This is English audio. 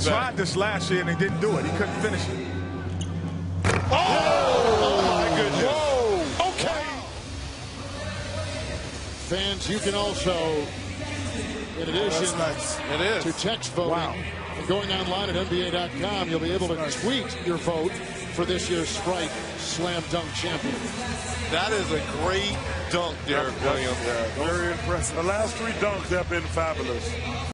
He tried this last year and he didn't do it. He couldn't finish it. Oh, oh my goodness. Whoa. Okay. Fans, you can also, in addition nice. To text voting, Wow. going online at NBA.com, you'll be able to tweet your vote for this year's Sprite Slam Dunk Champion. That is a great dunk, Derrick Williams. Yeah, very impressive. The last three dunks have been fabulous.